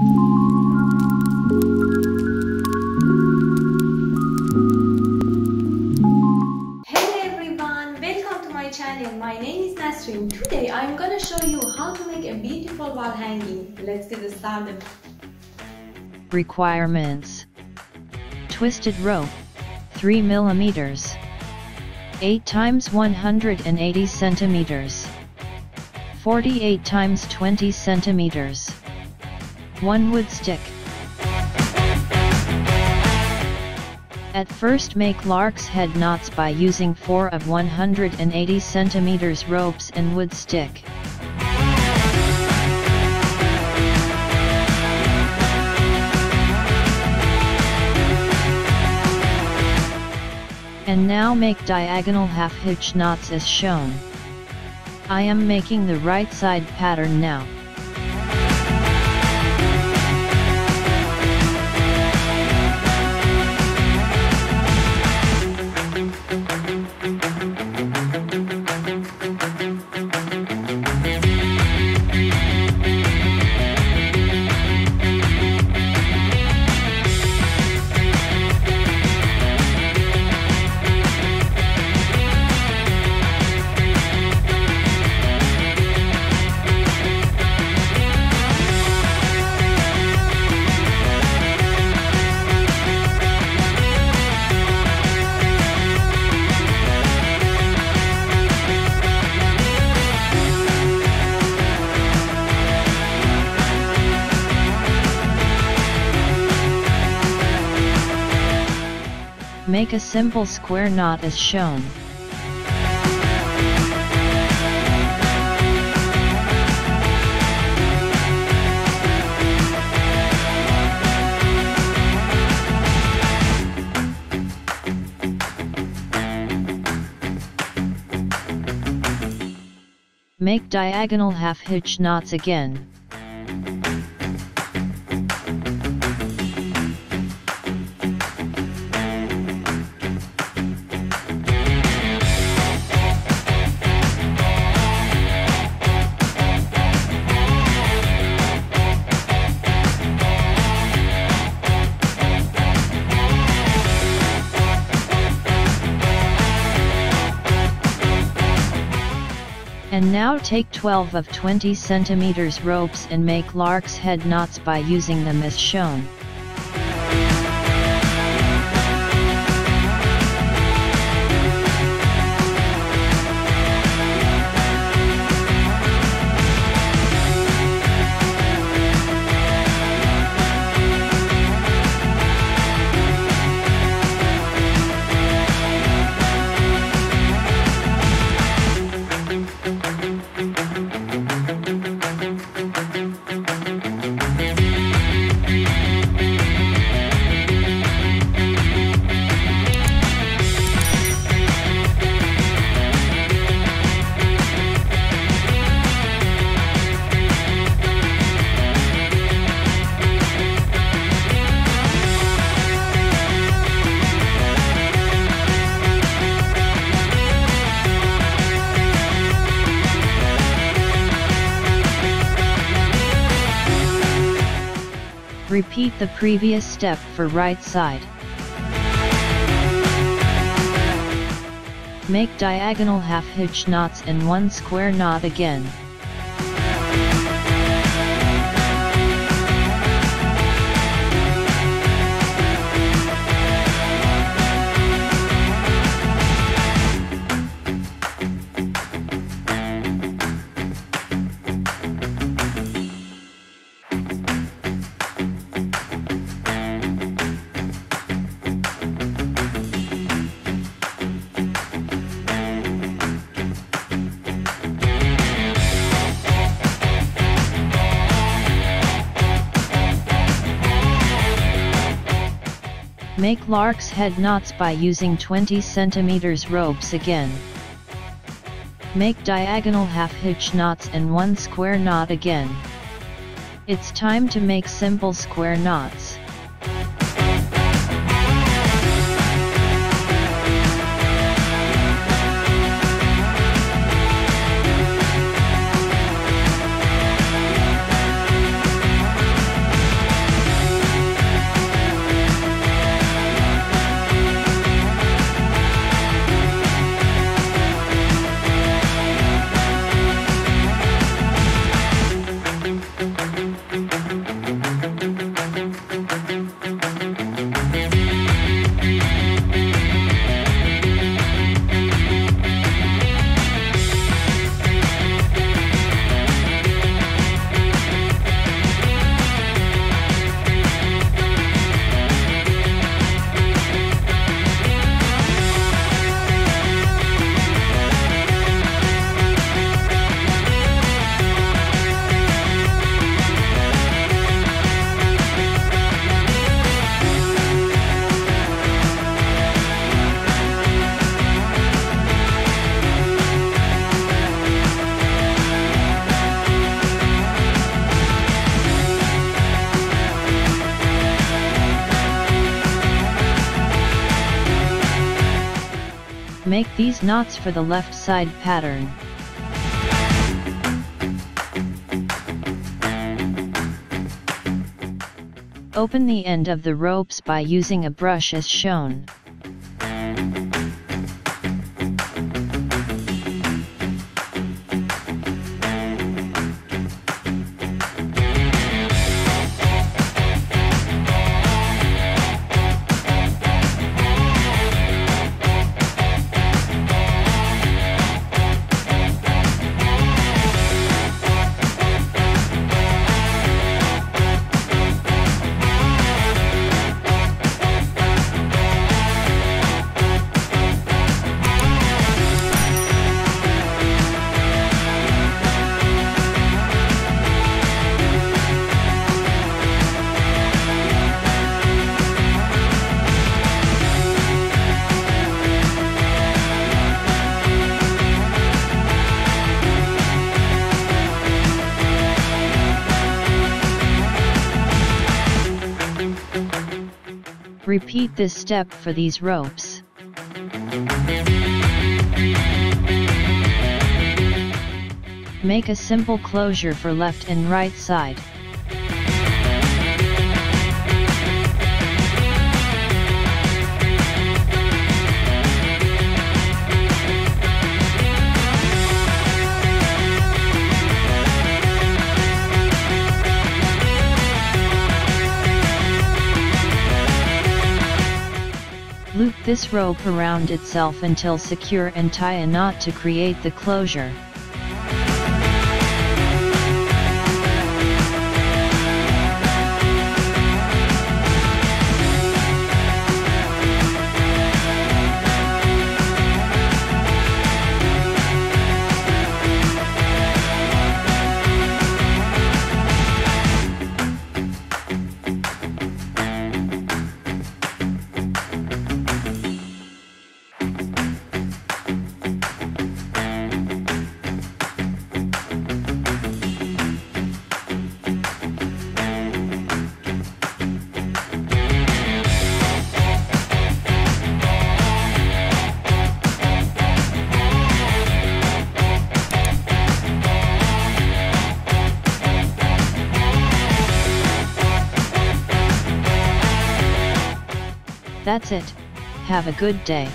Hello everyone, welcome to my channel. My name is Nasrin. Today I'm gonna show you how to make a beautiful wall hanging. Let's get started. Requirements Twisted rope 3 millimeters 8 times 180 centimeters 48 times 20 centimeters 1 wood stick At first make lark's head knots by using 4 of 180 centimeters ropes and wood stick. And now make diagonal half hitch knots as shown. I am making the right side pattern now. Make a simple square knot as shown. Make diagonal half hitch knots again. Now take 12 of 20 centimeters ropes and make lark's head knots by using them as shown. Repeat the previous step for right side. Make diagonal half hitch knots and one square knot again. Make lark's head knots by using 20 centimeters ropes again. Make diagonal half hitch knots and one square knot again. It's time to make simple square knots. Make these knots for the left side pattern. Open the end of the ropes by using a brush as shown. Repeat this step for these ropes. Make a simple closure for left and right side. Loop this rope around itself until secure and tie a knot to create the closure. That's it, have a good day.